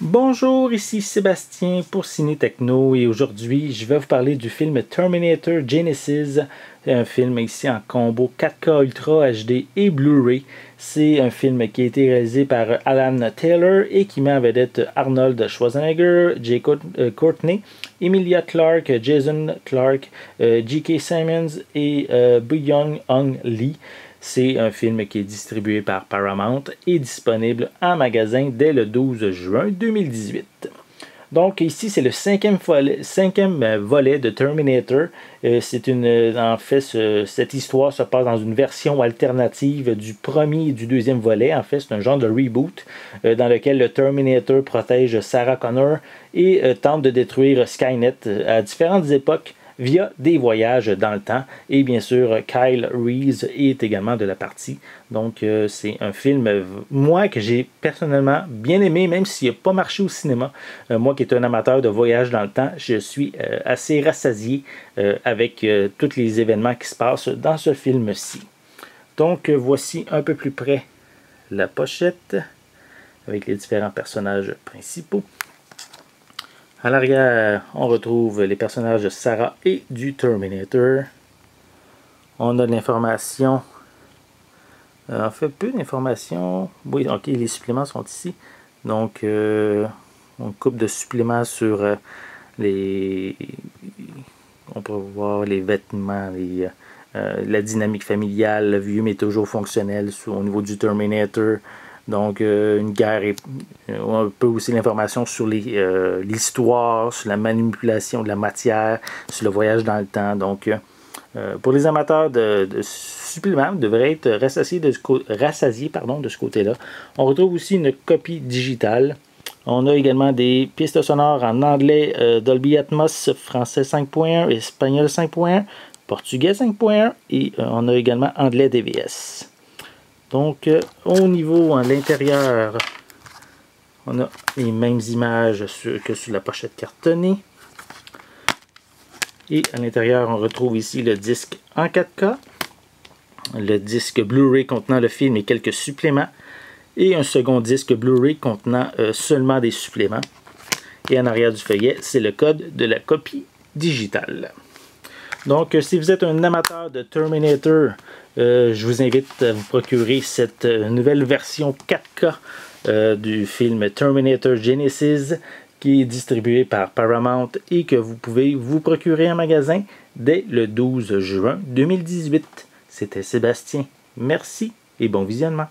Bonjour, ici Sébastien pour Ciné Techno et aujourd'hui je vais vous parler du film Terminator Genesis, un film ici en combo 4K Ultra HD et Blu-ray. C'est un film qui a été réalisé par Alan Taylor et qui met en vedette Arnold Schwarzenegger, Jay euh, Courtney, Emilia Clarke, Jason Clarke, euh, J.K. Simons et euh, Byung Hong Lee. C'est un film qui est distribué par Paramount et disponible en magasin dès le 12 juin 2018. Donc ici, c'est le cinquième euh, volet de Terminator. Euh, c'est une, euh, en fait, cette histoire se passe dans une version alternative du premier et du deuxième volet. En fait, c'est un genre de reboot dans lequel le Terminator protège Sarah Connor et tente de détruire Skynet à différentes époques via des voyages dans le temps. Et bien sûr, Kyle Reese est également de la partie. Donc, euh, c'est un film, moi, que j'ai personnellement bien aimé, même s'il n'a pas marché au cinéma. Euh, moi qui est un amateur de voyage dans le temps, je suis euh, assez rassasié avec tous les événements qui se passent dans ce film-ci. Donc, voici un peu plus près la pochette avec les différents personnages principaux. À l'arrière, on retrouve les personnages de Sarah et du Terminator. On a de l'information. Euh, en fait, peu d'informations. Oui, ok, les suppléments sont ici. Donc, euh, on coupe de suppléments sur euh, les. On peut voir les vêtements, la dynamique familiale, le vieux mais toujours fonctionnel au niveau du Terminator. Donc, euh, une guerre, et, euh, on peut aussi l'information sur euh, l'histoire, sur la manipulation de la matière, sur le voyage dans le temps. Donc, pour les amateurs de, suppléments, devraient être rassasiés de ce, pardon, de ce côté-là. On retrouve aussi une copie digitale. On a également des pistes sonores en anglais Dolby Atmos, français 5.1, espagnol 5.1, portugais 5.1 et on a également anglais DVS. Donc, euh, au niveau, à l'intérieur, on a les mêmes images que sur la pochette cartonnée. Et à l'intérieur, on retrouve ici le disque en 4K, le disque Blu-ray contenant le film et quelques suppléments, et un second disque Blu-ray contenant euh, seulement des suppléments. Et en arrière du feuillet, c'est le code de la copie digitale. Donc, euh, si vous êtes un amateur de Terminator, euh, je vous invite à vous procurer cette euh, nouvelle version 4K du film Terminator Genesis qui est distribué par Paramount et que vous pouvez vous procurer en magasin dès le 12 juin 2018. C'était Sébastien. Merci et bon visionnement.